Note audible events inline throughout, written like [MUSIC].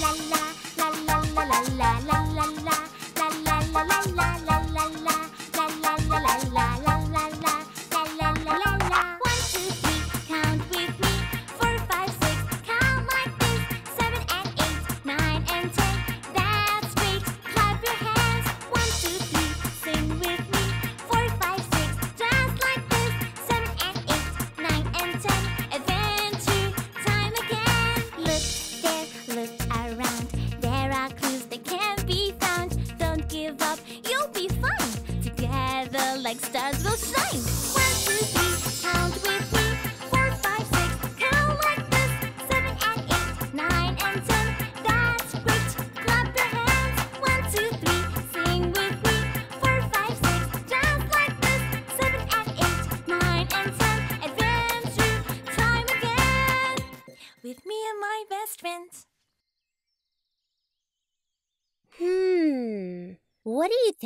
la la.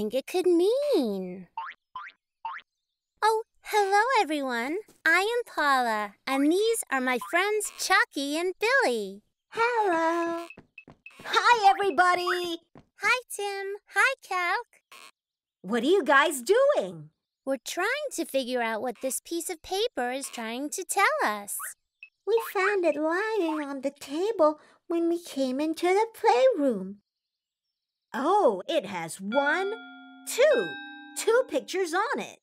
Think it could mean? Oh, hello everyone. I am Paula, and these are my friends Chalky and Billy. Hello. Hi, everybody. Hi, Tim. Hi, Calc. What are you guys doing? We're trying to figure out what this piece of paper is trying to tell us. We found it lying on the table when we came into the playroom. Oh, it has one, Two! Two pictures on it.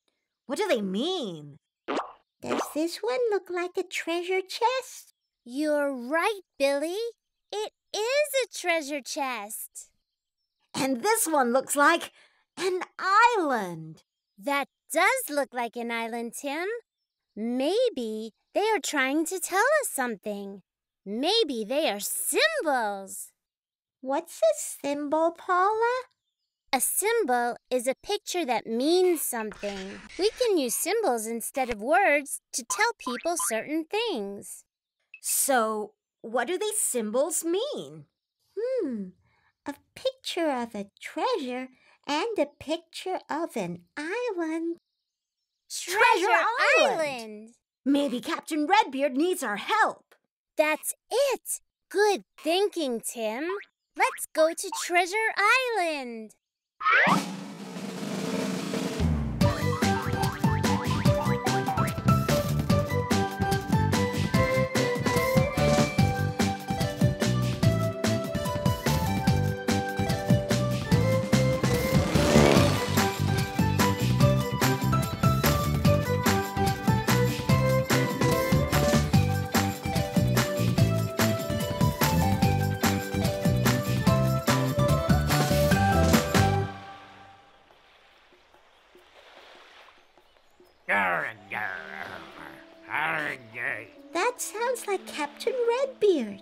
What do they mean? Does this one look like a treasure chest? You're right, Billy. It is a treasure chest. And this one looks like an island. That does look like an island, Tim. Maybe they are trying to tell us something. Maybe they are symbols. What's a symbol, Paula? A symbol is a picture that means something. We can use symbols instead of words to tell people certain things. So, what do these symbols mean? Hmm, a picture of a treasure and a picture of an island. Treasure, treasure island. island! Maybe Captain Redbeard needs our help. That's it! Good thinking, Tim. Let's go to Treasure Island. You like Captain Redbeard.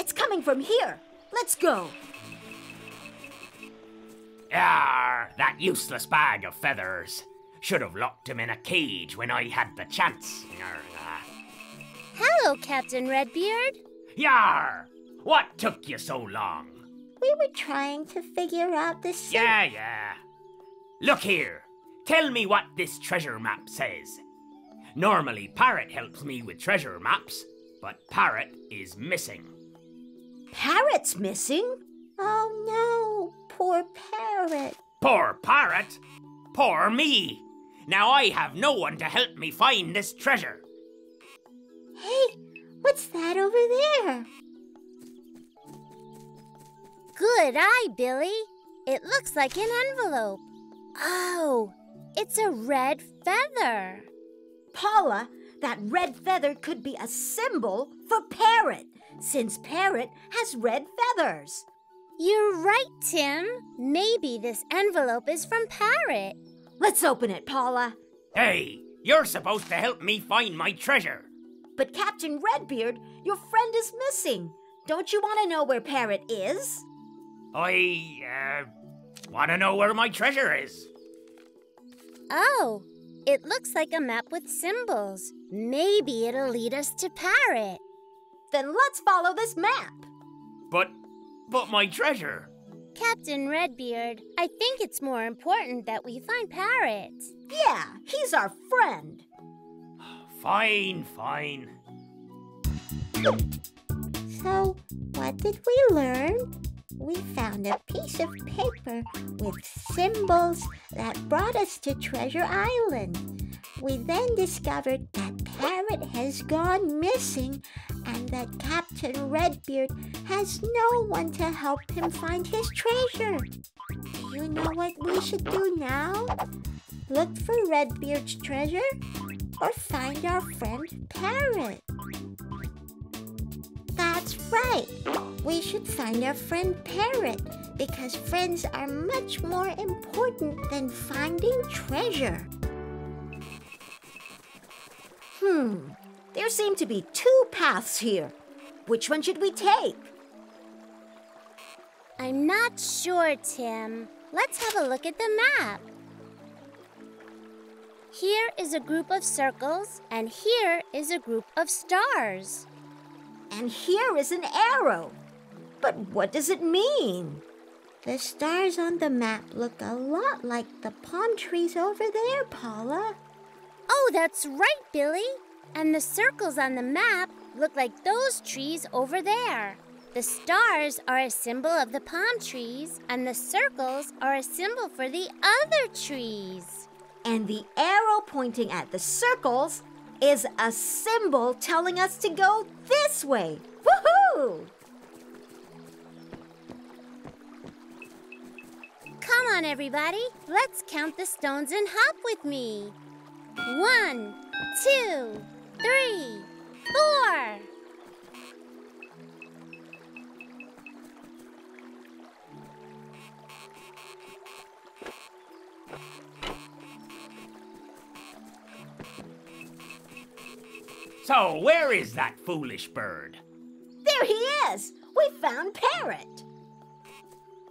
It's coming from here. Let's go. Yar, that useless bag of feathers. Should have locked him in a cage when I had the chance. Hello, Captain Redbeard. Yar! What took you so long? We were trying to figure out the. Yeah, yeah. Look here. Tell me what this treasure map says. Normally, Parrot helps me with treasure maps, but Parrot is missing. Parrot's missing? Oh no, poor Parrot. Poor Parrot? Poor me. Now I have no one to help me find this treasure. Hey, what's that over there? Good eye, Billy. It looks like an envelope. Oh, it's a red feather. Paula, that red feather could be a symbol for Parrot, since Parrot has red feathers. You're right, Tim. Maybe this envelope is from Parrot. Let's open it, Paula. Hey, you're supposed to help me find my treasure. But Captain Redbeard, your friend is missing. Don't you want to know where Parrot is? I, uh, want to know where my treasure is. Oh, it looks like a map with symbols. Maybe it'll lead us to Parrot. Then let's follow this map. But, but my treasure. Captain Redbeard, I think it's more important that we find Parrot. Yeah, he's our friend. Fine, fine. So, what did we learn? We found a piece of paper with symbols that brought us to Treasure Island. We then discovered that Parrot has gone missing and that Captain Redbeard has no one to help him find his treasure. Do you know what we should do now? Look for Redbeard's treasure or find our friend Parrot. That's right. We should find our friend Parrot because friends are much more important than finding treasure. Hmm, there seem to be two paths here. Which one should we take? I'm not sure, Tim. Let's have a look at the map. Here is a group of circles, and here is a group of stars. And here is an arrow. But what does it mean? The stars on the map look a lot like the palm trees over there, Paula. Oh, that's right, Billy. And the circles on the map look like those trees over there. The stars are a symbol of the palm trees, and the circles are a symbol for the other trees. And the arrow pointing at the circles is a symbol telling us to go this way. Woohoo! Come on, everybody. Let's count the stones and hop with me. One, two, three, four. So, where is that foolish bird? There he is! We found Parrot!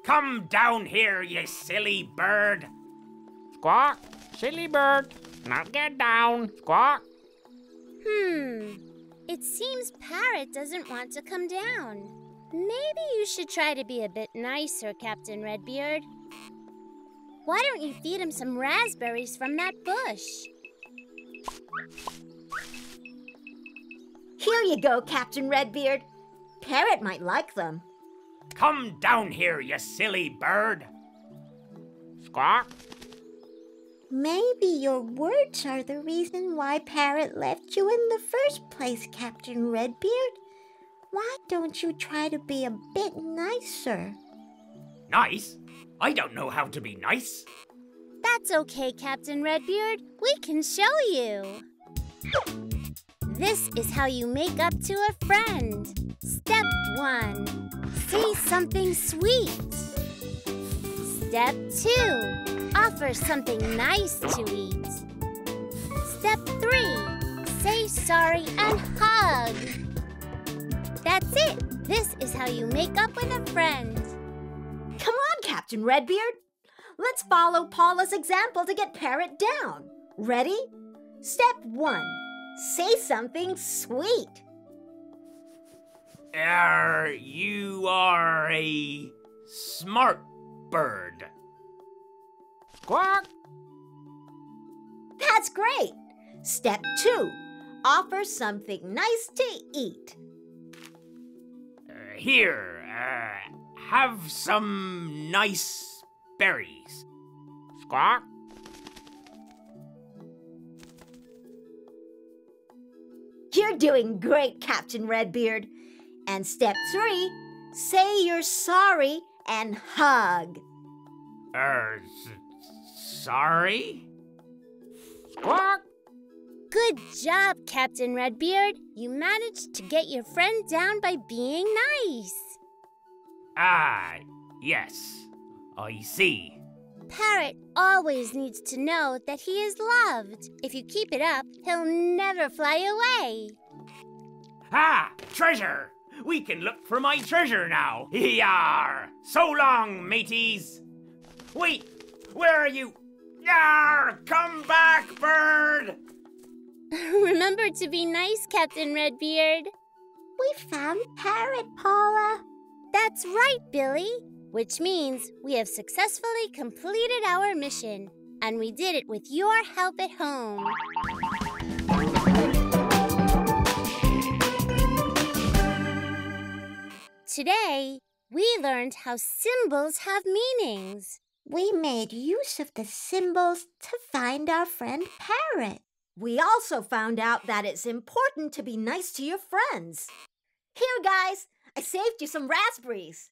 Come down here, you silly bird. Squawk, silly bird. Now get down, squawk. Hmm. It seems Parrot doesn't want to come down. Maybe you should try to be a bit nicer, Captain Redbeard. Why don't you feed him some raspberries from that bush? Here you go, Captain Redbeard. Parrot might like them. Come down here, you silly bird. Squawk. Maybe your words are the reason why Parrot left you in the first place, Captain Redbeard. Why don't you try to be a bit nicer? Nice? I don't know how to be nice. That's okay, Captain Redbeard. We can show you. This is how you make up to a friend. Step one say something sweet. Step two offer something nice to eat. Step three say sorry and hug. That's it. This is how you make up with a friend. Come on, Captain Redbeard. Let's follow Paula's example to get Parrot down. Ready? Step one say something sweet. Er, you are a smart bird. Squawk. That's great. Step two offer something nice to eat. Uh, here, uh, have some nice berries. Squawk. You're doing great, Captain Redbeard. And step three, say you're sorry and hug. Er, s- sorry? Squawk. Good job, Captain Redbeard. You managed to get your friend down by being nice. Ah, yes. I see. Parrot always needs to know that he is loved. If you keep it up, he'll never fly away. Ah, treasure! We can look for my treasure now. [LAUGHS] Yar! So long, mateys. Wait, where are you? Yar! Come back, bird! [LAUGHS] Remember to be nice, Captain Redbeard. We found Parrot, Paula. That's right, Billy. Which means we have successfully completed our mission. And we did it with your help at home. Today, we learned how symbols have meanings. We made use of the symbols to find our friend Parrot. We also found out that it's important to be nice to your friends. Here, guys, I saved you some raspberries.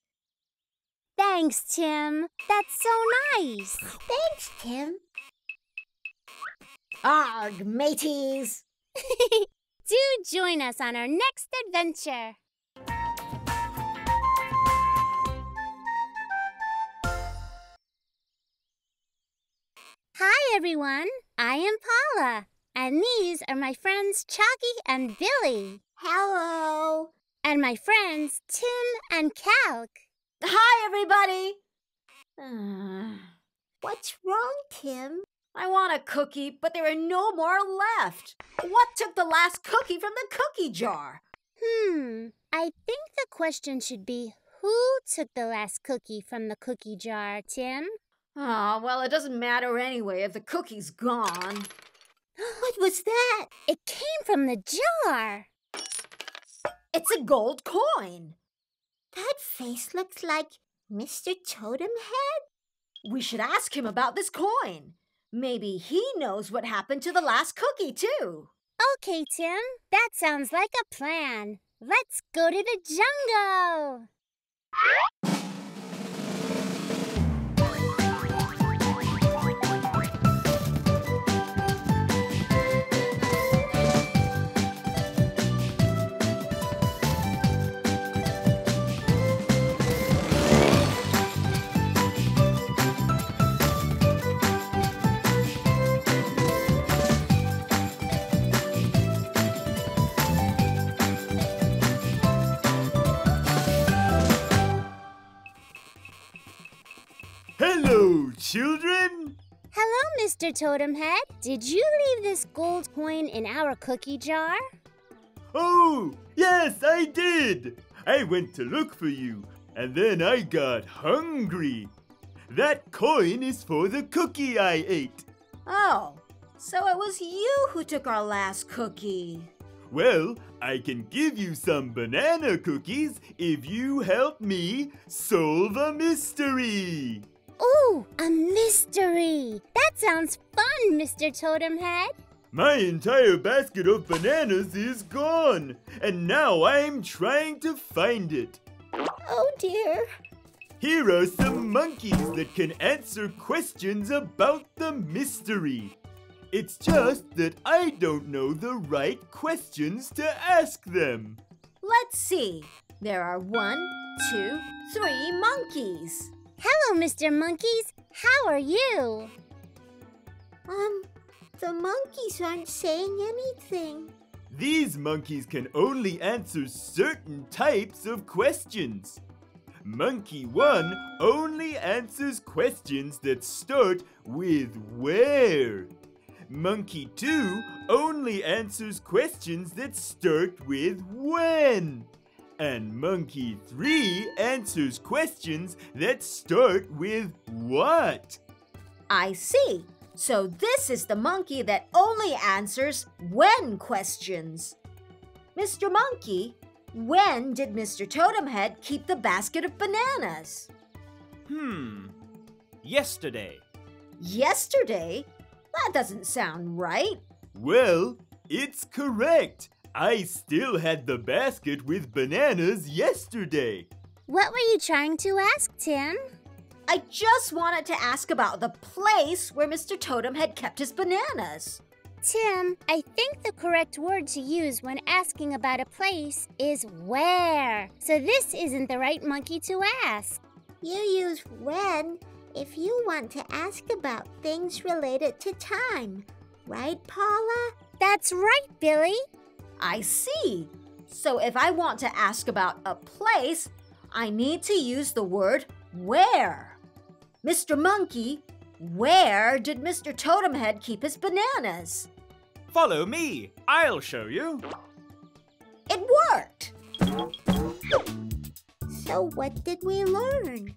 Thanks, Tim. That's so nice. Thanks, Tim. Arg, mateys! [LAUGHS] Do join us on our next adventure. Hi, everyone. I am Paula, and these are my friends Chalky and Billy, Hello. and my friends Tim and Calc. Hi, everybody! Uh, [SIGHS] What's wrong, Tim? I want a cookie, but there are no more left. What took the last cookie from the cookie jar? Hmm, I think the question should be who took the last cookie from the cookie jar, Tim? Oh, well, it doesn't matter anyway if the cookie's gone. [GASPS] What was that? It came from the jar. It's a gold coin. That face looks like Mr. Totem Head. We should ask him about this coin. Maybe he knows what happened to the last cookie, too. Okay, Tim, that sounds like a plan. Let's go to the jungle. Children! Hello, Mr. Totem Head. Did you leave this gold coin in our cookie jar? Oh, yes, I did! I went to look for you, and then I got hungry. That coin is for the cookie I ate. Oh, so it was you who took our last cookie. Well, I can give you some banana cookies if you help me solve a mystery. Ooh, a mystery. That sounds fun, Mr. Totem Head. My entire basket of bananas is gone, and now I'm trying to find it. Oh dear. Here are some monkeys that can answer questions about the mystery. It's just that I don't know the right questions to ask them. Let's see. There are one, two, three monkeys. Hello, Mr. Monkeys. How are you? Um, the monkeys aren't saying anything. These monkeys can only answer certain types of questions. Monkey 1 only answers questions that start with where. Monkey 2 only answers questions that start with when. And Monkey 3 answers questions that start with what. I see. So this is the monkey that only answers when questions. Mr. Monkey, when did Mr. Totemhead keep the basket of bananas? Hmm. Yesterday. Yesterday? That doesn't sound right. Well, it's correct. I still had the basket with bananas yesterday. What were you trying to ask, Tim? I just wanted to ask about the place where Mr. Totem Head kept his bananas. Tim, I think the correct word to use when asking about a place is where. So this isn't the right monkey to ask. You use when if you want to ask about things related to time. Right, Paula? That's right, Billy. I see. So if I want to ask about a place, I need to use the word where. Mr. Monkey, where did Mr. Totemhead keep his bananas? Follow me. I'll show you. It worked. So what did we learn?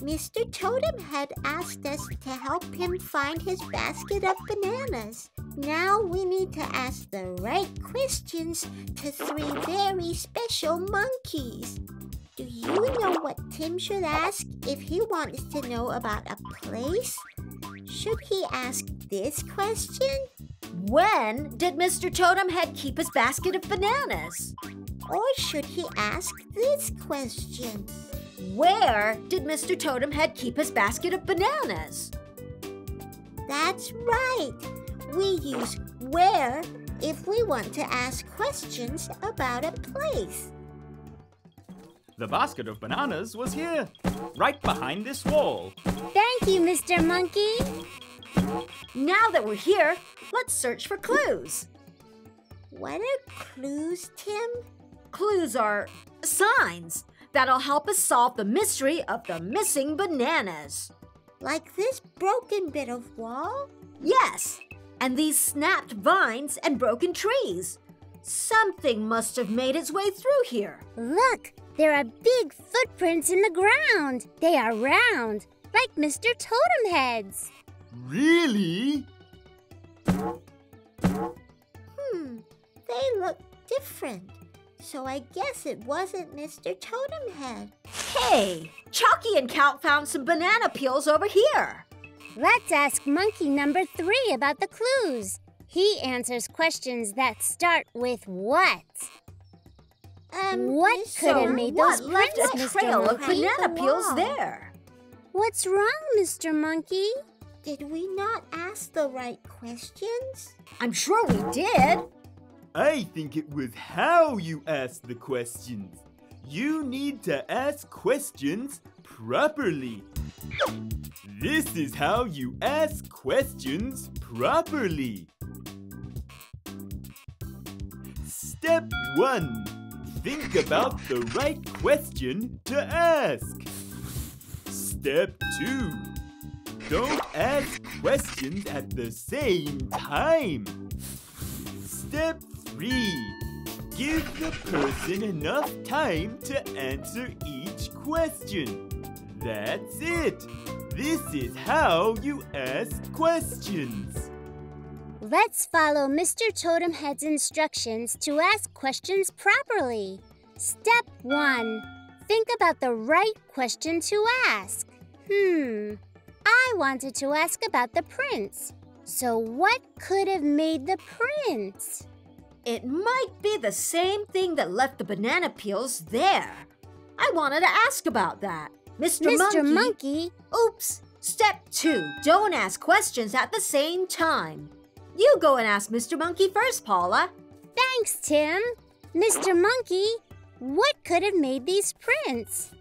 Mr. Totem Head asked us to help him find his basket of bananas. Now we need to ask the right questions to three very special monkeys. Do you know what Tim should ask if he wants to know about a place? Should he ask this question? When did Mr. Totem Head keep his basket of bananas? Or should he ask this question? Where did Mr. Totem Head keep his basket of bananas? That's right. We use where if we want to ask questions about a place. The basket of bananas was here, right behind this wall. Thank you, Mr. Monkey. Now that we're here, let's search for clues. What are clues, Tim? Clues are signs that'll help us solve the mystery of the missing bananas. Like this broken bit of wall? Yes, and these snapped vines and broken trees. Something must have made its way through here. Look, there are big footprints in the ground. They are round, like Mr. Totem Head's. Really? Hmm, they look different. So I guess it wasn't Mr. Totem Head. Hey, Chalky and Calc found some banana peels over here. Let's ask monkey number three about the clues. He answers questions that start with what? Um, What Mr. could have made what those left prints, a Mr. trail of banana peels there? What's wrong, Mr. Monkey? Did we not ask the right questions? I'm sure we did. I think it was how you asked the questions. You need to ask questions properly. This is how you ask questions properly. Step 1. Think about the right question to ask. Step 2. Don't ask questions at the same time. Step 3. Give the person enough time to answer each question. That's it. This is how you ask questions. Let's follow Mr. Totem Head's instructions to ask questions properly. Step 1. Think about the right question to ask. Hmm. I wanted to ask about the prints. So, what could have made the prints? It might be the same thing that left the banana peels there. I wanted to ask about that. Mr. Mr. Monkey. Monkey, Oops. Step two. Don't ask questions at the same time. You go and ask Mr. Monkey first, Paula. thanks, Tim. Mr. Monkey, what could have made these prints?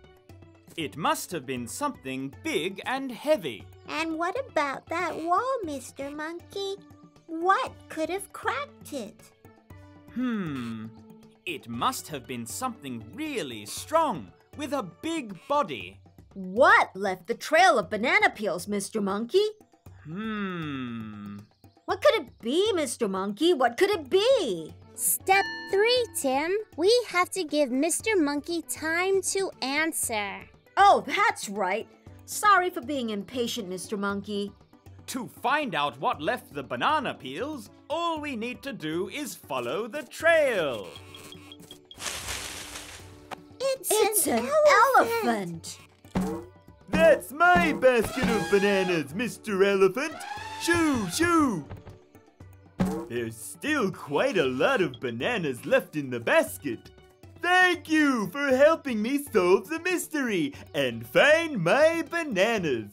It must have been something big and heavy. And what about that wall, Mr. Monkey? What could have cracked it? Hmm. It must have been something really strong with a big body. What left the trail of banana peels, Mr. Monkey? Hmm. What could it be, Mr. Monkey? What could it be? Step 3, Tim. We have to give Mr. Monkey time to answer. Oh, that's right. Sorry for being impatient, Mr. Monkey. To find out what left the banana peels, all we need to do is follow the trail. It's, It's an elephant. That's my basket of bananas, Mr. Elephant. Shoo, shoo. There's still quite a lot of bananas left in the basket. Thank you for helping me solve the mystery and find my bananas.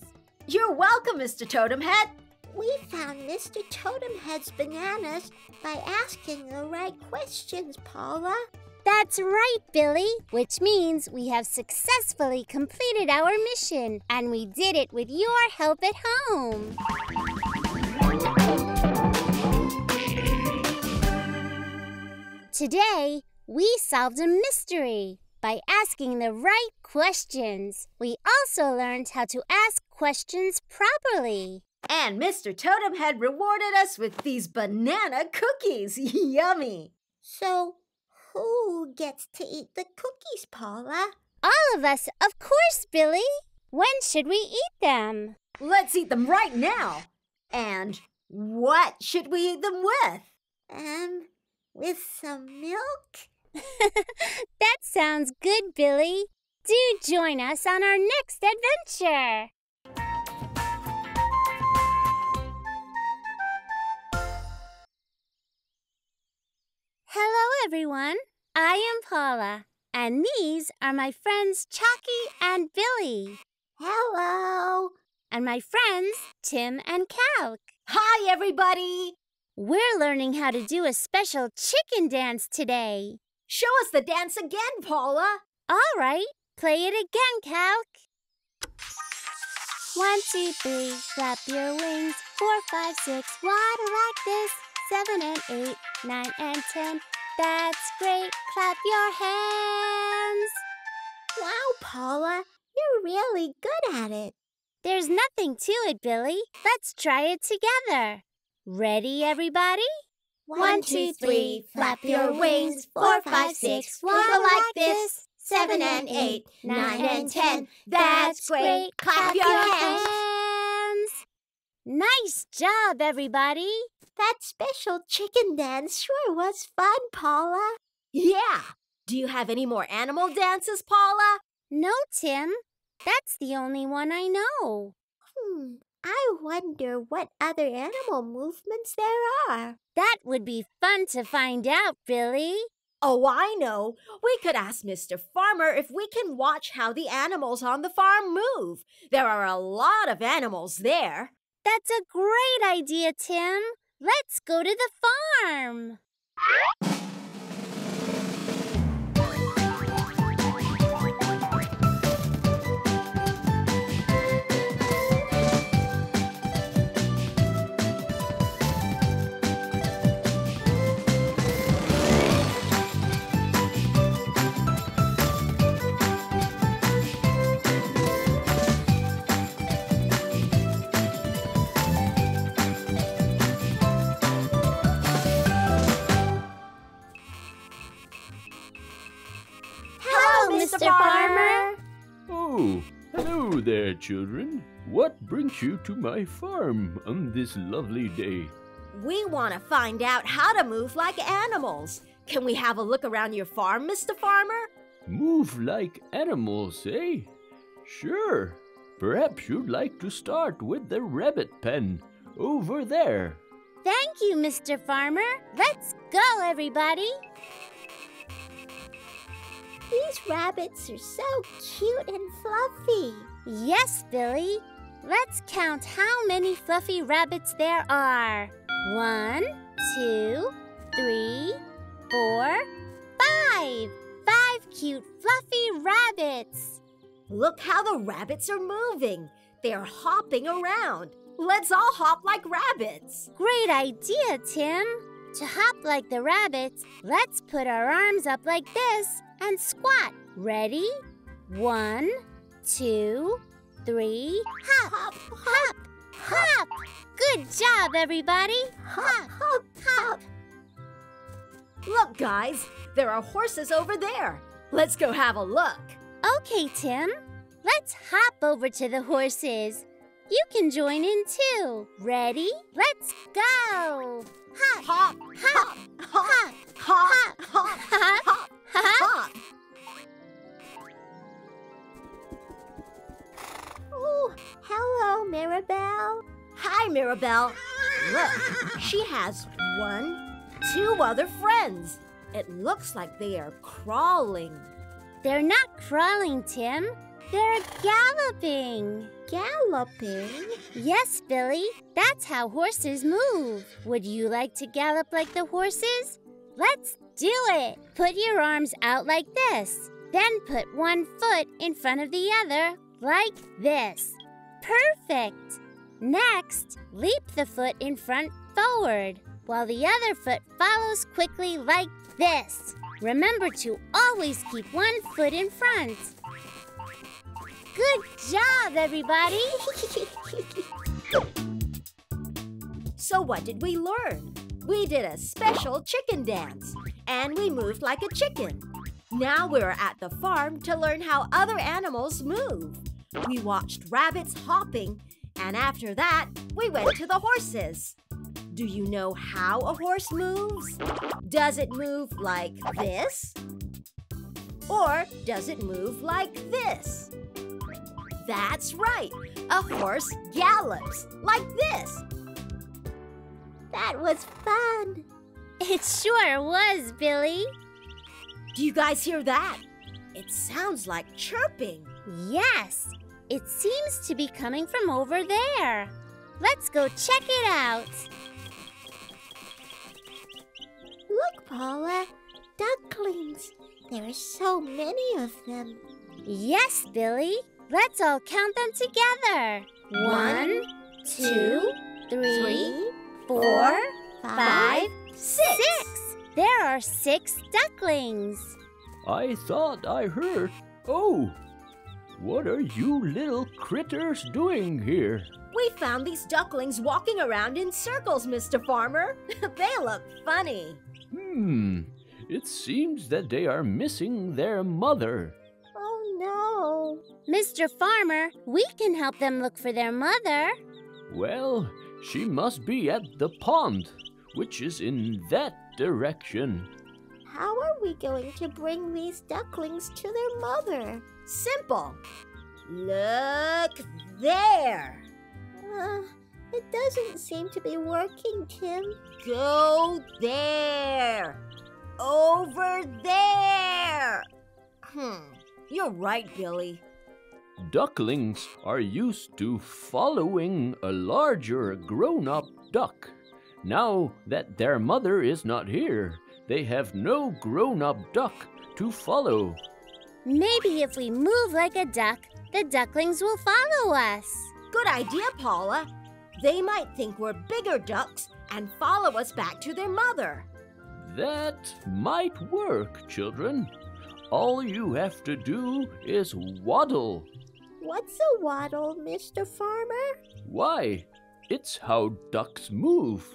You're welcome, Mr. Totem Head. We found Mr. Totem Head's bananas by asking the right questions, Paula. That's right, Billy, which means we have successfully completed our mission, and we did it with your help at home. Today, we solved a mystery by asking the right questions. We also learned how to ask questions properly. And Mr. Totem Head rewarded us with these banana cookies. [LAUGHS] Yummy. So, who gets to eat the cookies, Paula? All of us, of course, Billy. When should we eat them? Let's eat them right now. And what should we eat them with? Um, with some milk? [LAUGHS] that sounds good, Billy. Do join us on our next adventure. Everyone. I am Paula, and these are my friends Chalky and Billy, Hello. and my friends Tim and Calc. Hi, everybody! We're learning how to do a special chicken dance today. Show us the dance again, Paula. All right, play it again, Calc. One, two, three, flap your wings. Four, five, six, water like this. Seven and eight, nine and ten. That's great. Clap your hands. Wow, Paula, you're really good at it. There's nothing to it, Billy. Let's try it together. Ready, everybody? One, two, three, flap your wings. Four, five, six, wiggle like this. Seven and eight, nine and ten. That's great. Clap your hands. hands. Nice job, everybody. That special chicken dance sure was fun, Paula. Yeah. Do you have any more animal dances, Paula? No, Tim. That's the only one I know. Hmm, I wonder what other animal movements there are. That would be fun to find out, Billy. Oh, I know. We could ask Mr. Farmer if we can watch how the animals on the farm move. There are a lot of animals there. That's a great idea, Tim. Let's go to the farm. Children. What brings you to my farm on this lovely day? We want to find out how to move like animals. Can we have a look around your farm, Mr. Farmer? Move like animals, eh? Sure. Perhaps you'd like to start with the rabbit pen over there. Thank you, Mr. Farmer. Let's go, everybody. These rabbits are so cute and fluffy. Yes, Billy. Let's count how many fluffy rabbits there are. One, two, three, four, five. Five cute fluffy rabbits. Look how the rabbits are moving. They're hopping around. Let's all hop like rabbits. Great idea, Tim. To hop like the rabbits, let's put our arms up like this and squat. Ready? One, two, three, hop, hop, hop, hop. Good job, everybody. Hop, hop, hop. Look, guys, there are horses over there. Let's go have a look. Okay, Tim. Let's hop over to the horses. You can join in too. Ready? Let's go. Hop, Hop, hop, hop, hop, hop, hop, hop, hop, hop. Oh, hello, Mirabelle. Hi, Mirabelle. Look, she has one, two other friends. It looks like they are crawling. They're not crawling, Tim. They're galloping. Galloping. Yes, Billy. That's how horses move. Would you like to gallop like the horses? Let's do it. Put your arms out like this. Then put one foot in front of the other like this. Perfect. Next, leap the foot in front forward while the other foot follows quickly like this. Remember to always keep one foot in front. Good job, everybody! [LAUGHS] So, what did we learn? We did a special chicken dance and we moved like a chicken. Now we're at the farm to learn how other animals move. We watched rabbits hopping, and after that, we went to the horses. Do you know how a horse moves? Does it move like this? Or does it move like this? That's right. A horse gallops like this. That was fun. It sure was, Billy. Do you guys hear that? It sounds like chirping. Yes, it seems to be coming from over there. Let's go check it out. Look, Paula. Ducklings. There are so many of them. Yes, Billy. Let's all count them together. One, two, three, four, five, Six. six. There are six ducklings. I thought I heard. Oh! What are you little critters doing here? We found these ducklings walking around in circles, Mr. Farmer. [LAUGHS] they look funny. Hmm. It seems that they are missing their mother. Oh no. Mr. Farmer, we can help them look for their mother. Well, she must be at the pond, which is in that direction. How are we going to bring these ducklings to their mother? Simple. Look there. Uh, it doesn't seem to be working, Tim. Go there. Over there. Hmm. You're right, Billy. Ducklings are used to following a larger grown up duck. Now that their mother is not here, they have no grown up duck to follow. Maybe if we move like a duck, the ducklings will follow us. Good idea, Paula. They might think we're bigger ducks and follow us back to their mother. That might work, children. All you have to do is waddle. What's a waddle, Mr. Farmer? Why? It's how ducks move.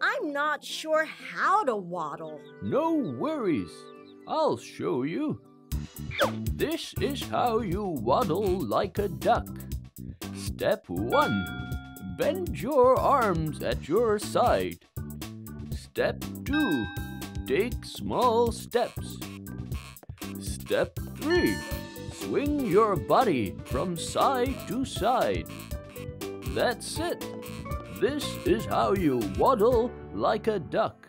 I'm not sure how to waddle. No worries. I'll show you. This is how you waddle like a duck. Step 1. Bend your arms at your side. Step 2. Take small steps. Step 3. Swing your body from side to side. That's it. This is how you waddle like a duck.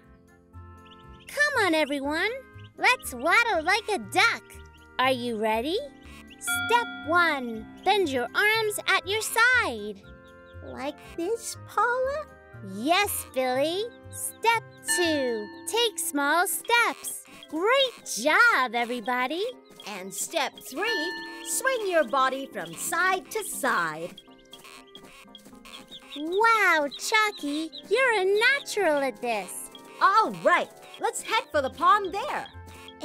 Come on, everyone. Let's waddle like a duck. Are you ready? Step one bend your arms at your side. Like this, Paula? Yes, Billy. Step two take small steps. Great job, everybody. And step three, swing your body from side to side. Wow, Chalky, you're a natural at this. All right, let's head for the pond there.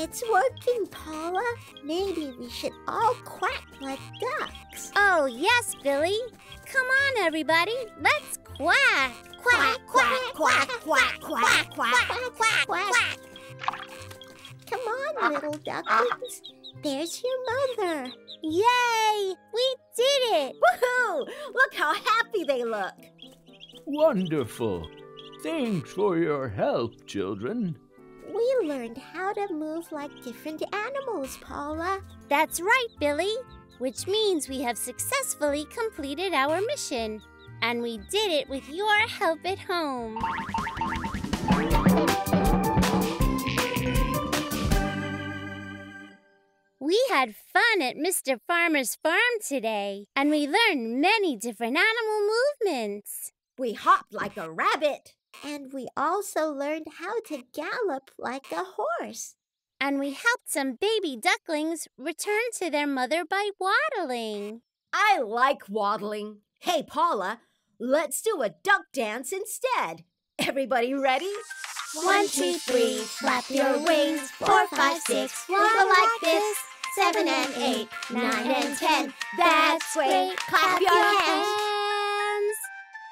It's working, Paula. Maybe we should all quack like ducks. Oh, yes, Billy. Come on, everybody. Let's quack. Quack, quack, quack, quack, quack, quack, quack, quack. Come on, little ducklings. There's your mother. Yay! We did it! Woohoo! Look how happy they look. Wonderful. Thanks for your help, children. We learned how to move like different animals, Paula. That's right, Billy. Which means we have successfully completed our mission. And we did it with your help at home. We had fun at Mr. Farmer's farm today, and we learned many different animal movements. We hopped like a rabbit. And we also learned how to gallop like a horse. And we helped some baby ducklings return to their mother by waddling. I like waddling. Hey, Paula, let's do a duck dance instead. Everybody ready? One, two, three, flap your wings. Four, five, six, wobble like this. Seven and eight, nine and ten. That's great. Clap your hands.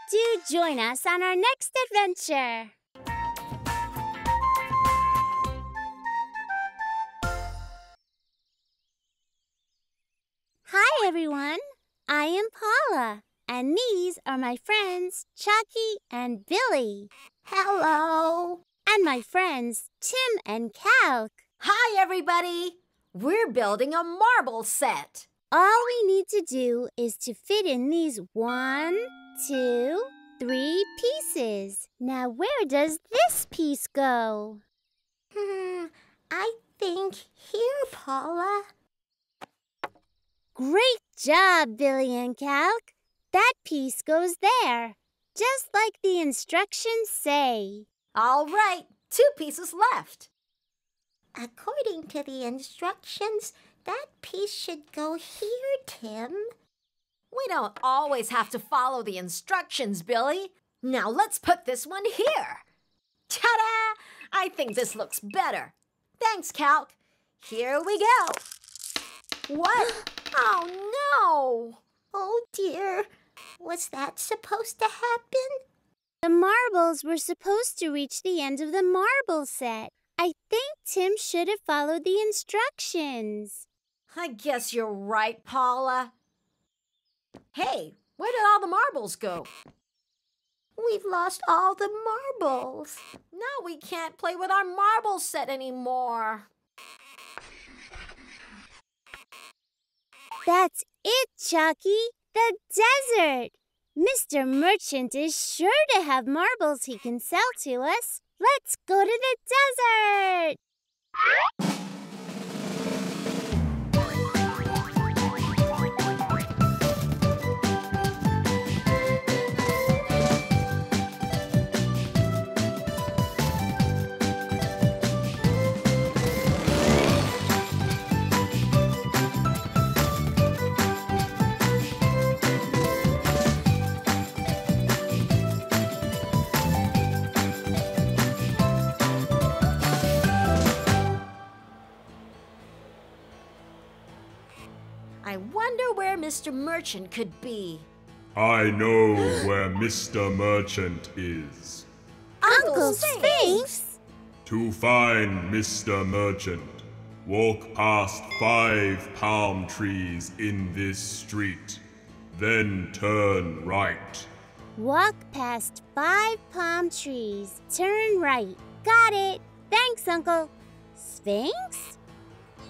Do join us on our next adventure. Hi, everyone. I am Paula, and these are my friends Chalky and Billy, Hello. and my friends Tim and Calc. Hi, everybody. We're building a marble set. All we need to do is to fit in these one, two, three pieces. Now, where does this piece go? Hmm, I think here, Paula. Great job, Billy and Calc. That piece goes there, just like the instructions say. All right, two pieces left. According to the instructions, that piece should go here, Tim. We don't always have to follow the instructions, Billy. Now let's put this one here. Ta-da! I think this looks better. Thanks, Calc. Here we go. What? [GASPS] Oh, no! Oh dear. Was that supposed to happen? The marbles were supposed to reach the end of the marble set. I think Tim should have followed the instructions. I guess you're right, Paula. Hey, where did all the marbles go? We've lost all the marbles. Now we can't play with our marble set anymore. That's it, Chalky. The desert. Mr. Merchant is sure to have marbles he can sell to us. Let's go to the desert. Wonder where Mr. Merchant could be. I know where Mr. Merchant is. Uncle Sphinx? To find Mr. Merchant, walk past five palm trees in this street. Then turn right. Walk past five palm trees. Turn right. Got it. Thanks, Uncle. Sphinx?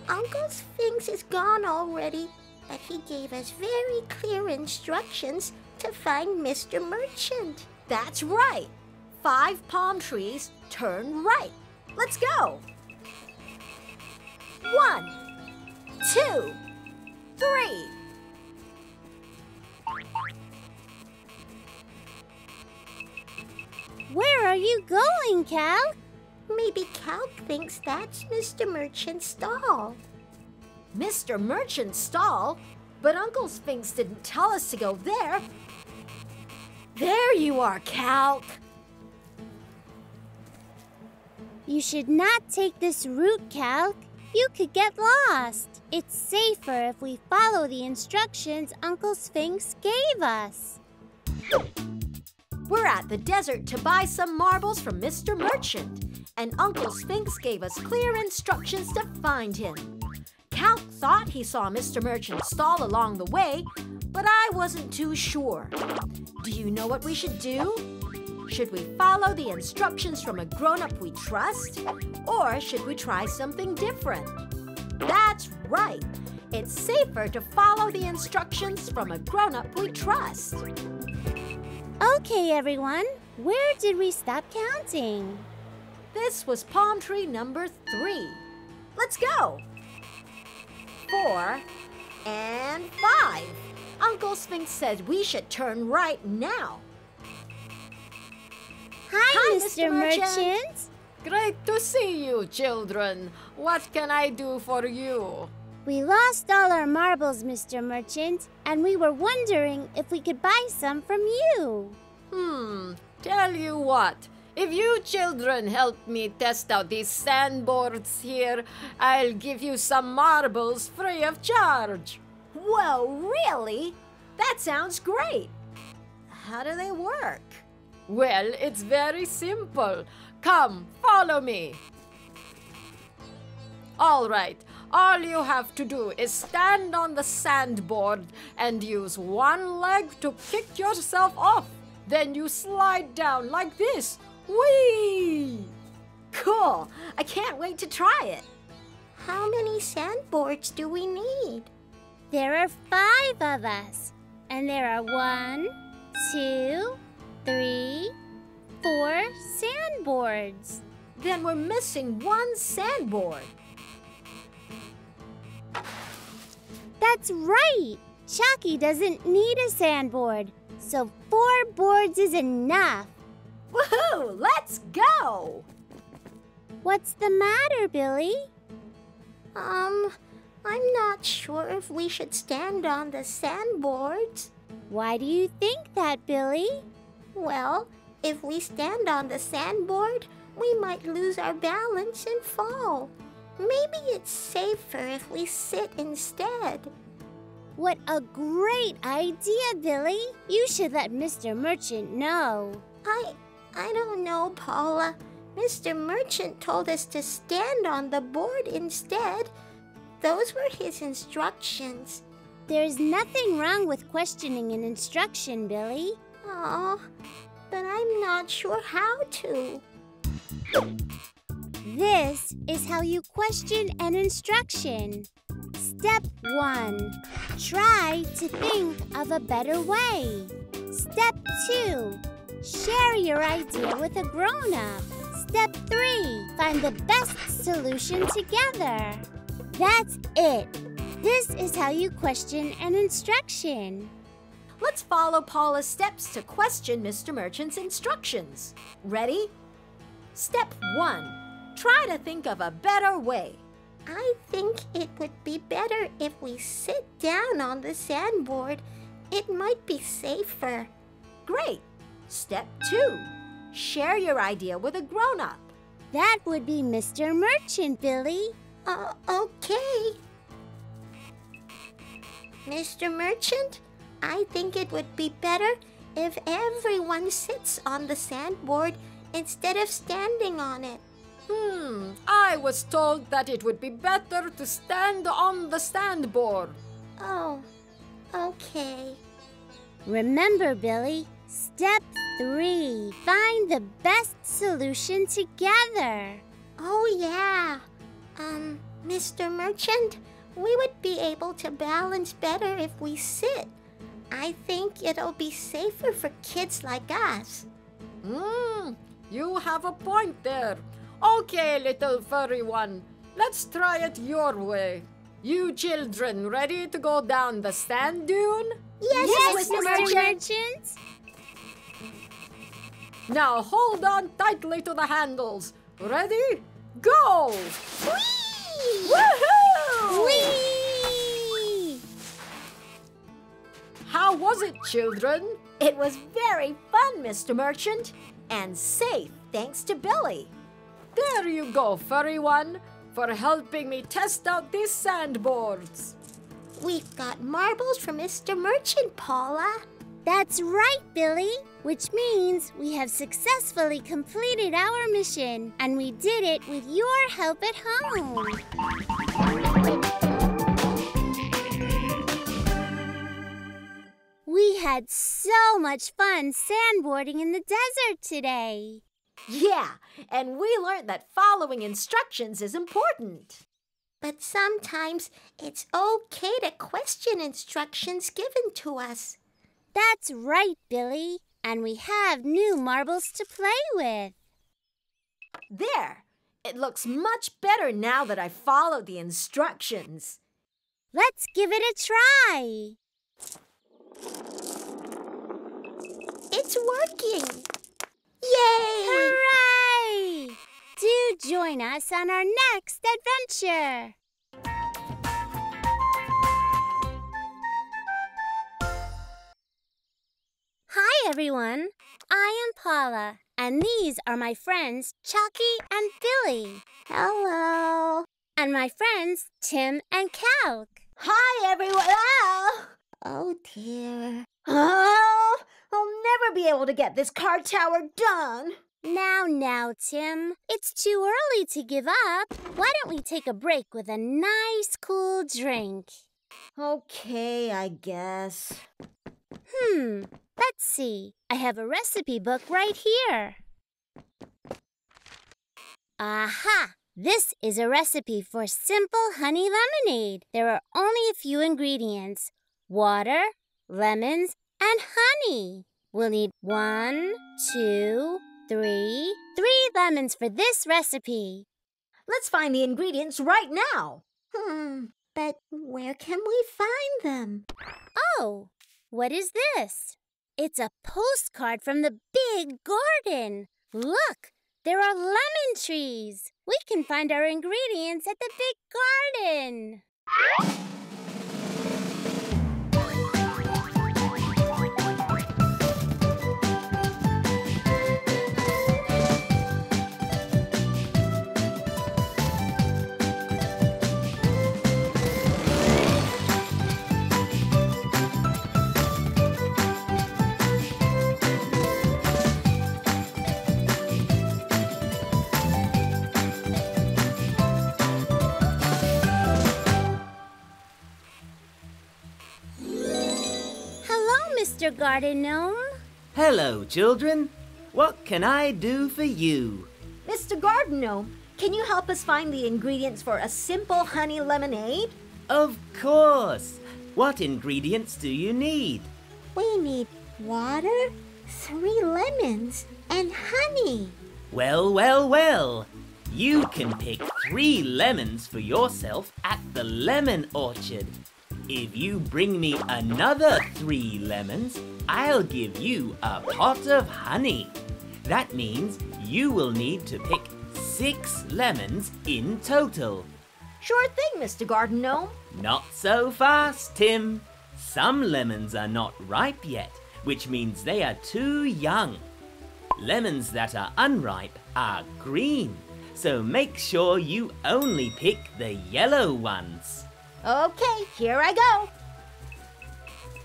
Uncle Sphinx is gone already, but he gave us very clear instructions to find Mr. Merchant. That's right. Five palm trees, turn right. Let's go. One, two, three. Where are you going, Calc? Maybe Calc thinks that's Mr. Merchant's stall. Mr. Merchant's stall? But Uncle Sphinx didn't tell us to go there. There you are, Calc. You should not take this route, Calc. You could get lost. It's safer if we follow the instructions Uncle Sphinx gave us. We're at the desert to buy some marbles from Mr. Merchant, and Uncle Sphinx gave us clear instructions to find him. Calc thought he saw Mr. Merchant stall along the way, but I wasn't too sure. Do you know what we should do? Should we follow the instructions from a grown up we trust? Or should we try something different? That's right. It's safer to follow the instructions from a grown up we trust. Okay, everyone. Where did we stop counting? This was palm tree number three. Let's go. Four and five. Uncle Sphinx said we should turn right now. Hi, Hi, Mr. Mr. Merchant. Merchant. Great to see you, children. What can I do for you? We lost all our marbles, Mr. Merchant, and we were wondering if we could buy some from you. Hmm, tell you what. If you children help me test out these sandboards here, I'll give you some marbles free of charge. Whoa, really? That sounds great. How do they work? Well, it's very simple. Come, follow me. All right, all you have to do is stand on the sandboard and use one leg to kick yourself off. Then you slide down like this. Whee! Cool. I can't wait to try it. How many sandboards do we need? There are five of us. And there are one, two, three, four sandboards. Then we're missing one sandboard. That's right! Chalky doesn't need a sandboard, so four boards is enough. Woohoo! Let's go! What's the matter, Billy? Um, I'm not sure if we should stand on the sandboards. Why do you think that, Billy? Well, if we stand on the sandboard, we might lose our balance and fall. Maybe it's safer if we sit instead. What a great idea, Billy! You should let Mr. Merchant know. I I don't know, Paula. Mr. Merchant told us to stand on the board instead. Those were his instructions. There's nothing wrong with questioning an instruction, Billy. Oh, but I'm not sure how to. This is how you question an instruction. Step 1. Try to think of a better way. Step 2. Share your idea with a grown up. Step 3. Find the best solution together. That's it. This is how you question an instruction. Let's follow Paula's steps to question Mr. Merchant's instructions. Ready? Step 1. Try to think of a better way. I think it would be better if we sit down on the sandboard. It might be safer. Great. Step 2. Share your idea with a grown up. That would be Mr. Merchant, Billy. Uh, okay. Mr. Merchant, I think it would be better if everyone sits on the sandboard instead of standing on it. Hmm, I was told that it would be better to stand on the sandboard. Oh, okay. Remember, Billy, step three find the best solution together. Oh, yeah. Um, Mr. Merchant, we would be able to balance better if we sit. I think it'll be safer for kids like us. Hmm, you have a point there. Okay, little furry one, let's try it your way. You children ready to go down the sand dune? Yes, Yes, Mr. Mr. Merchant. Merchant. Now hold on tightly to the handles. Ready? Go! Woohoo! Whee! How was it, children? It was very fun, Mr. Merchant, and safe thanks to Billy. There you go, furry one, for helping me test out these sandboards. We've got marbles from Mr. Merchant, Paula. That's right, Billy. Which means we have successfully completed our mission, and we did it with your help at home. We had so much fun sandboarding in the desert today. Yeah, and we learned that following instructions is important. But sometimes it's okay to question instructions given to us. That's right, Billy. And we have new marbles to play with. There! It looks much better now that I followed the instructions. Let's give it a try. It's working. Yay! Hooray! Do join us on our next adventure. Hi, everyone. I am Paula, and these are my friends Chalky and Billy. Hello. And my friends Tim and Calc. Hi, everyone! Oh! Oh dear. oh! [GASPS] I'll never be able to get this car tower done. Now, now, Tim. It's too early to give up. Why don't we take a break with a nice, cool drink? Okay, I guess. Hmm, let's see. I have a recipe book right here. Aha! This is a recipe for simple honey lemonade. There are only a few ingredients water, lemons, and honey. We'll need one, two, three, three lemons for this recipe. Let's find the ingredients right now. Hmm, but where can we find them? Oh, what is this? It's a postcard from the big garden. Look, there are lemon trees. We can find our ingredients at the big garden. Mr. Garden Gnome. Hello, children. What can I do for you? Mr. Garden Gnome, can you help us find the ingredients for a simple honey lemonade? Of course. What ingredients do you need? We need water, three lemons, and honey. Well, well, well. You can pick three lemons for yourself at the lemon orchard. If you bring me another three lemons, I'll give you a pot of honey. That means you will need to pick six lemons in total. Sure thing, Mr. Garden Gnome. Not so fast, Tim. Some lemons are not ripe yet, which means they are too young. Lemons that are unripe are green, so make sure you only pick the yellow ones. Okay, here I go.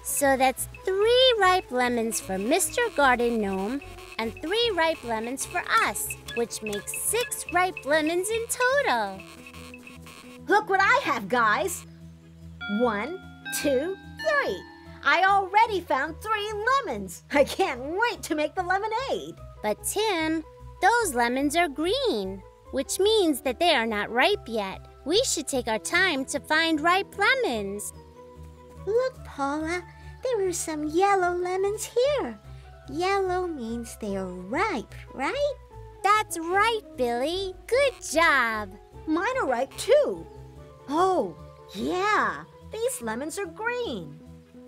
So that's three ripe lemons for Mr. Garden Gnome and three ripe lemons for us, which makes six ripe lemons in total. Look what I have, guys. One, two, three. I already found three lemons. I can't wait to make the lemonade. But Tim, those lemons are green, which means that they are not ripe yet. We should take our time to find ripe lemons. Look, Paula, there are some yellow lemons here. Yellow means they're ripe, right? That's right, Billy. Good job. Mine are ripe too. Oh, yeah, these lemons are green.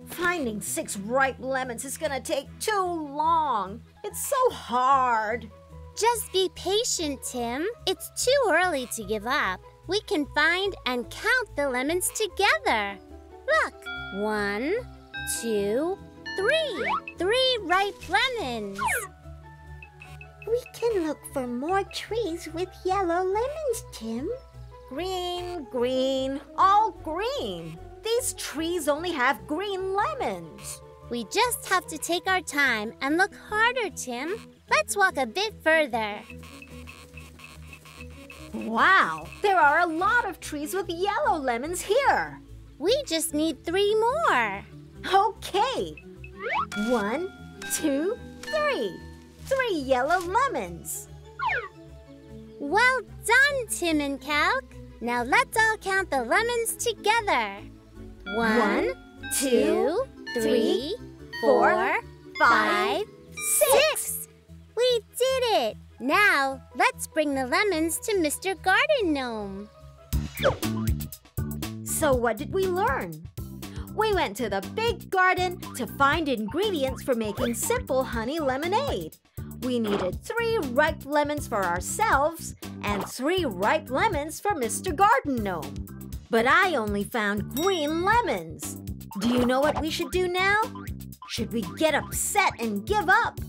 Finding six ripe lemons is gonna take too long. It's so hard. Just be patient, Tim. It's too early to give up. We can find and count the lemons together. Look, one, two, three. Three ripe lemons. We can look for more trees with yellow lemons, Tim. Green, green, all green. These trees only have green lemons. We just have to take our time and look harder, Tim. Let's walk a bit further. Wow, there are a lot of trees with yellow lemons here. We just need three more. Okay. One, two, three. Three yellow lemons. Well done, Tim and Calc. Now let's all count the lemons together. One, One, two, three, four, five, six. We did it. Now let's bring the lemons to Mr. Garden Gnome. So, what did we learn? We went to the big garden to find ingredients for making simple honey lemonade. We needed three ripe lemons for ourselves and three ripe lemons for Mr. Garden Gnome. But I only found green lemons. Do you know what we should do now? Should we get upset and give up?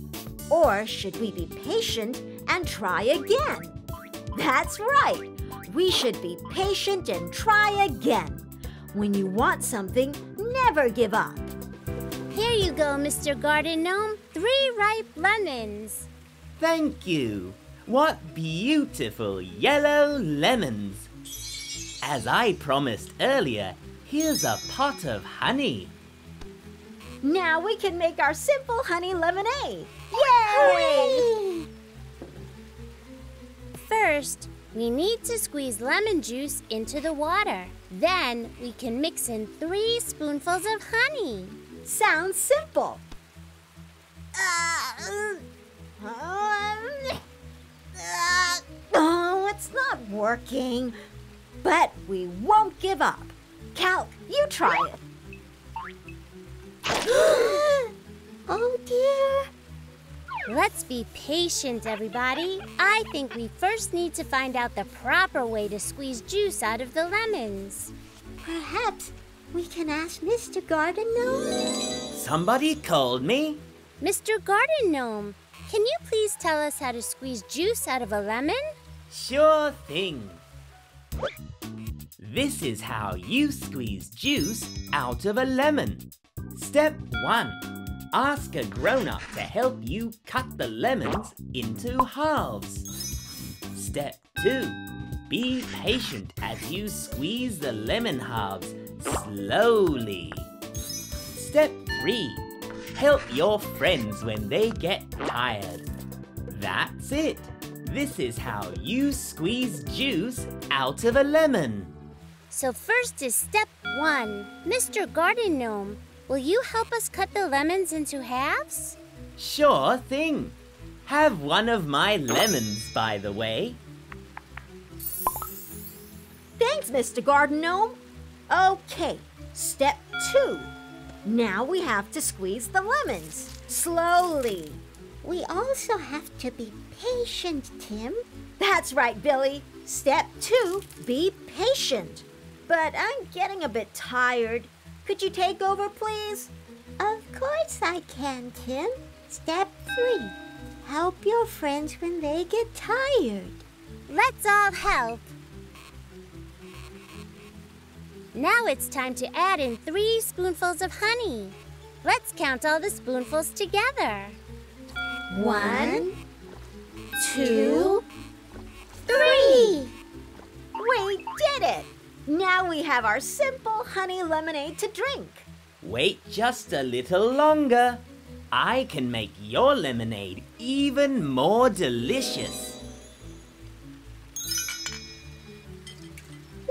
Or should we be patient and try again? That's right. We should be patient and try again. When you want something, never give up. Here you go, Mr. Garden Gnome. Three ripe lemons. Thank you. What beautiful yellow lemons. As I promised earlier, here's a pot of honey. Now we can make our simple honey lemonade. Yay! First, We need to squeeze lemon juice into the water. Then we can mix in three spoonfuls of honey. Sounds simple. Uh, um, oh, it's not working. But we won't give up. Calc, you try it. [GASPS] oh dear. Let's be patient, everybody. I think we first need to find out the proper way to squeeze juice out of the lemons. Perhaps we can ask Mr. Garden Gnome? Somebody called me. Mr. Garden Gnome, can you please tell us how to squeeze juice out of a lemon? Sure thing. This is how you squeeze juice out of a lemon. Step 1. Ask a grown-up to help you cut the lemons into halves. Step 2. Be patient as you squeeze the lemon halves slowly. Step 3. Help your friends when they get tired. That's it. This is how you squeeze juice out of a lemon. So first is step one. Mr. Garden Gnome, will you help us cut the lemons into halves? Sure thing. Have one of my lemons, by the way. Thanks, Mr. Garden Gnome. Okay, step two. Now we have to squeeze the lemons. Slowly. We also have to be patient, Tim. That's right, Billy. Step two, be patient. But I'm getting a bit tired. Could you take over, please? Of course I can, Tim. Step three help your friends when they get tired. Let's all help. Now it's time to add in three spoonfuls of honey. Let's count all the spoonfuls together. One, two, three. We did it! Now we have our simple honey lemonade to drink. Wait just a little longer. I can make your lemonade even more delicious.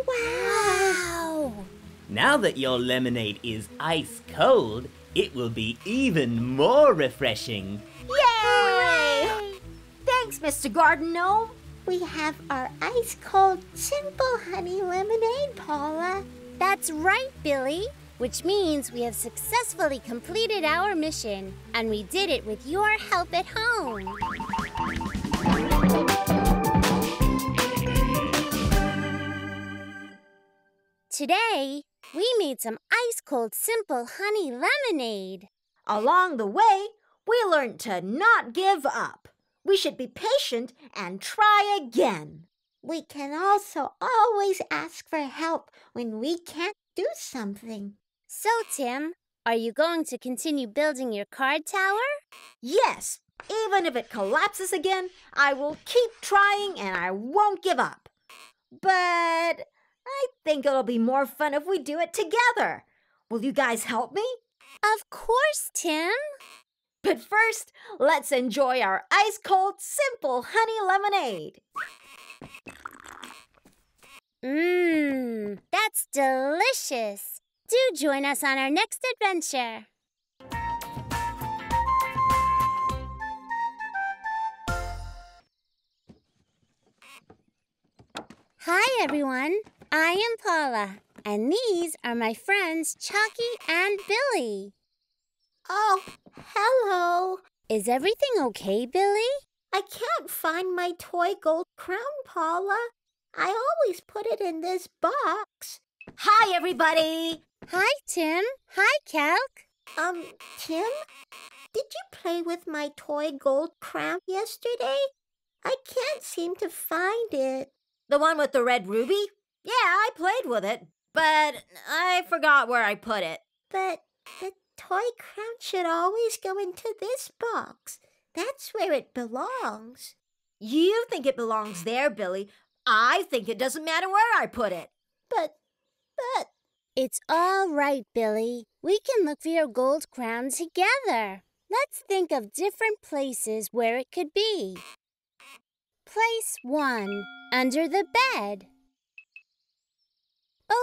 Wow! Now that your lemonade is ice cold, it will be even more refreshing. Yay! Thanks, Mr. Garden Gnome. We have our ice cold, simple honey lemonade, Paula. That's right, Billy. Which means we have successfully completed our mission, and we did it with your help at home. Today, we made some ice cold, simple honey lemonade. Along the way, we learned to not give up. We should be patient and try again. We can also always ask for help when we can't do something. So, Tim, are you going to continue building your card tower? Yes, even if it collapses again, I will keep trying and I won't give up. But I think it'll be more fun if we do it together. Will you guys help me? Of course, Tim. But first, let's enjoy our ice cold, simple honey lemonade. Mmm, that's delicious. Do join us on our next adventure. Hi, everyone. I am Paula, and these are my friends Chalky and Billy. Oh, hello. Is everything okay, Billy? I can't find my toy gold crown, Paula. I always put it in this box. Hi, everybody. Hi, Tim. Hi, Calc. Um, Tim? Did you play with my toy gold crown yesterday? I can't seem to find it. The one with the red ruby? Yeah, I played with it, but I forgot where I put it. But the toy crown should always go into this box. That's where it belongs. You think it belongs there, Billy. I think it doesn't matter where I put it. But, but. It's all right, Billy. We can look for your gold crown together. Let's think of different places where it could be. Place one under the bed.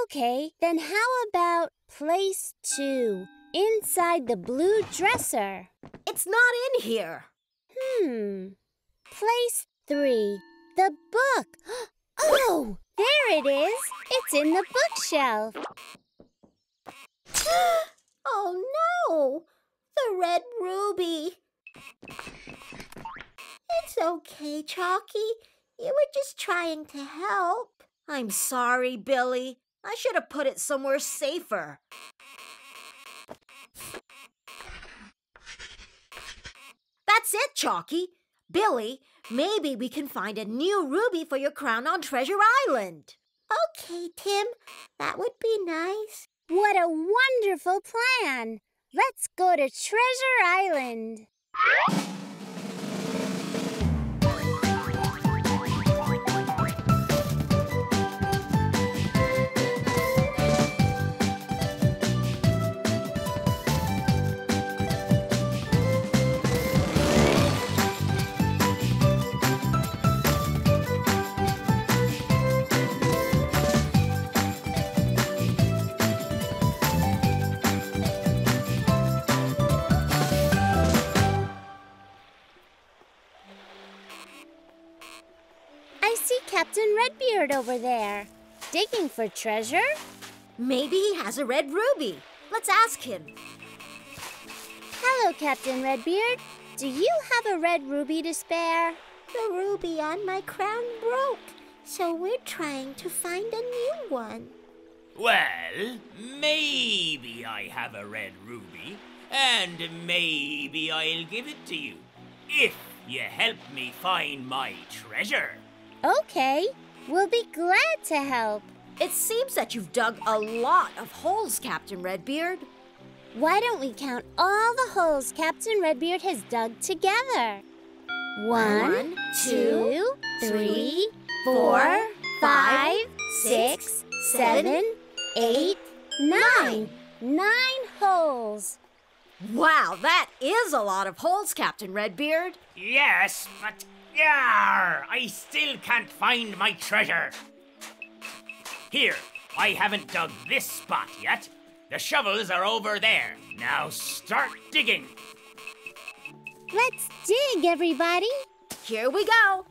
Okay, then how about place two inside the blue dresser? It's not in here. Hmm. Place three, the book. [GASPS] Oh, there it is. It's in the bookshelf. [GASPS] oh no! The red ruby. It's okay, Chalky. You were just trying to help. I'm sorry, Billy. I should have put it somewhere safer. That's it, Chalky. Billy, maybe we can find a new ruby for your crown on Treasure Island. Okay, Tim. That would be nice. What a wonderful plan! Let's go to Treasure Island. Captain Redbeard over there. Digging for treasure? Maybe he has a red ruby. Let's ask him. Hello, Captain Redbeard. Do you have a red ruby to spare? The ruby on my crown broke, so we're trying to find a new one. Well, maybe I have a red ruby, and maybe I'll give it to you. If you help me find my treasure. Okay, we'll be glad to help. It seems that you've dug a lot of holes, Captain Redbeard. Why don't we count all the holes Captain Redbeard has dug together? One, two, three, four, five, six, seven, eight, nine. Nine holes. Wow, that is a lot of holes, Captain Redbeard. Yes, but yar, I still can't find my treasure. Here, I haven't dug this spot yet. The shovels are over there. Now start digging. Let's dig, everybody. Here we go.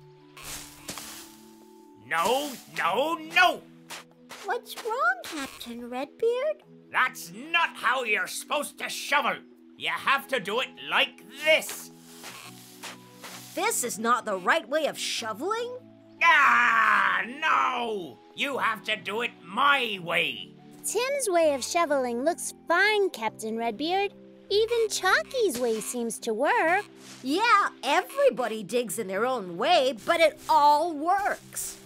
No, no, no! What's wrong, Captain Redbeard? That's not how you're supposed to shovel. You have to do it like this. This is not the right way of shoveling. Ah, no! You have to do it my way. Tim's way of shoveling looks fine, Captain Redbeard. Even Chalky's way seems to work. Yeah, everybody digs in their own way, but it all works.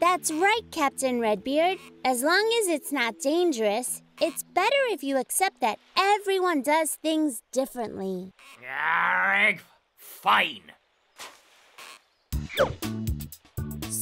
That's right, Captain Redbeard. As long as it's not dangerous, it's better if you accept that everyone does things differently. Yarg, fine.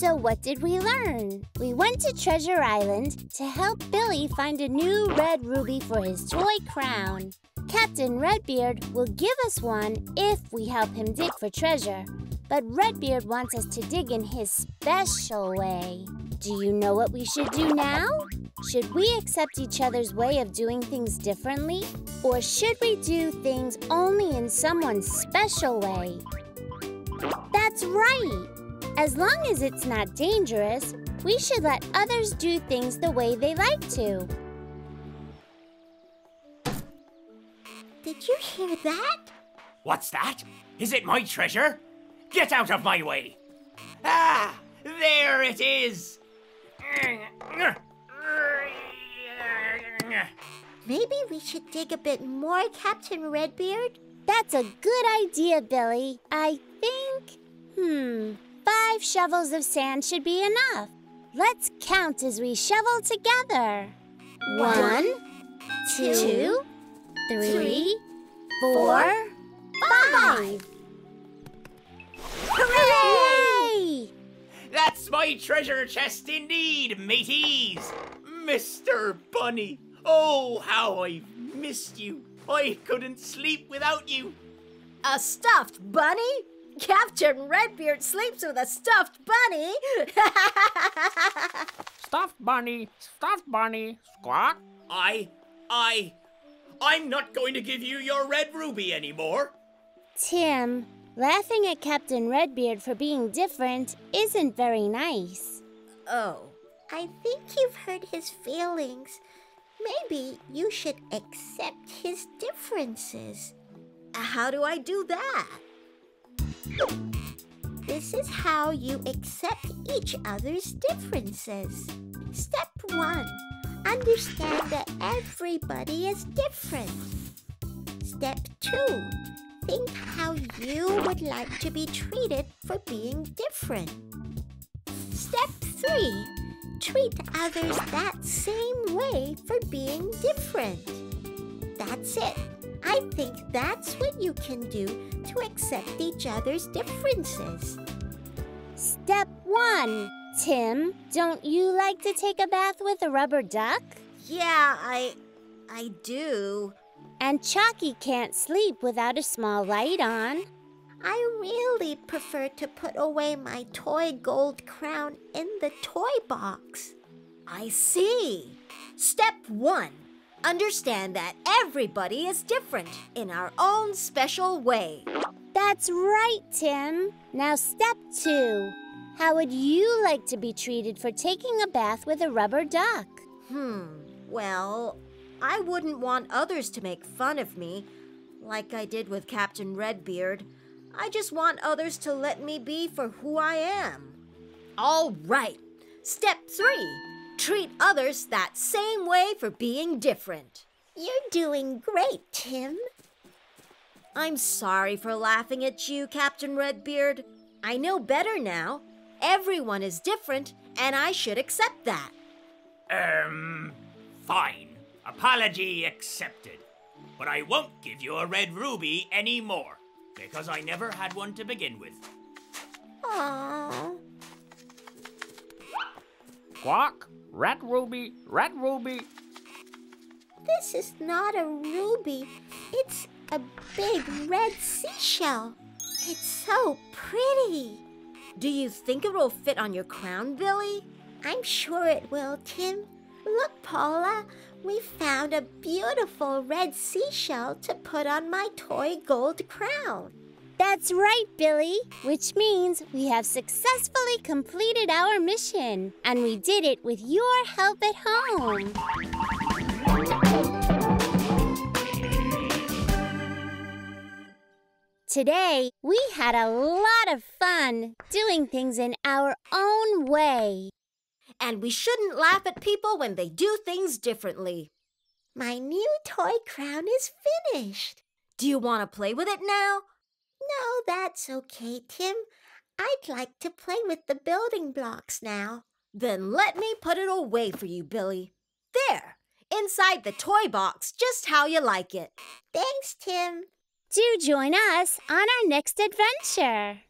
So, what did we learn? We went to Treasure Island to help Billy find a new red ruby for his toy crown. Captain Redbeard will give us one if we help him dig for treasure. But Redbeard wants us to dig in his special way. Do you know what we should do now? Should we accept each other's way of doing things differently? Or should we do things only in someone's special way? That's right! As long as it's not dangerous, we should let others do things the way they like to. Did you hear that? What's that? Is it my treasure? Get out of my way! Ah, there it is! Maybe we should dig a bit more, Captain Redbeard. That's a good idea, Billy. I think. Hmm. Five shovels of sand should be enough. Let's count as we shovel together. One, two, three, four, five. Hooray! That's my treasure chest indeed, mateys! Mr. Bunny, oh, how I've missed you. I couldn't sleep without you. A stuffed bunny? Captain Redbeard sleeps with a stuffed bunny. [LAUGHS] Stuffed bunny, stuffed bunny, squawk. I, I, I'm not going to give you your red ruby anymore. Tim, laughing at Captain Redbeard for being different isn't very nice. oh. I think you've hurt his feelings. Maybe you should accept his differences. Uh, how do I do that? This is how you accept each other's differences. Step one understand that everybody is different. Step two think how you would like to be treated for being different. Step three treat others that same way for being different. That's it. I think that's what you can do to accept each other's differences. Step one. Tim, don't you like to take a bath with a rubber duck? Yeah, I. I do. And Chalky can't sleep without a small light on. I really prefer to put away my toy gold crown in the toy box. I see. Step one understand that everybody is different in our own special way. That's right, Tim. Now, step two. How would you like to be treated for taking a bath with a rubber duck? Hmm, well, I wouldn't want others to make fun of me like I did with Captain Redbeard. I just want others to let me be for who I am. All right. Step three treat others that same way for being different. You're doing great, Tim. I'm sorry for laughing at you, Captain Redbeard. I know better now. Everyone is different, and I should accept that. Um, fine. Apology accepted. But I won't give you a red ruby anymore, because I never had one to begin with. Aww. Squawk, red ruby, red ruby. This is not a ruby. It's a big red seashell. It's so pretty. Do you think it will fit on your crown, Billy? I'm sure it will, Tim. Look, Paula, we found a beautiful red seashell to put on my toy gold crown. That's right, Billy, which means we have successfully completed our mission, and we did it with your help at home. Today, we had a lot of fun doing things in our own way. And we shouldn't laugh at people when they do things differently. My new toy crown is finished. Do you want to play with it now? No, that's okay, Tim. I'd like to play with the building blocks now. Then let me put it away for you, Billy. There, inside the toy box, just how you like it. Thanks, Tim. Do join us on our next adventure.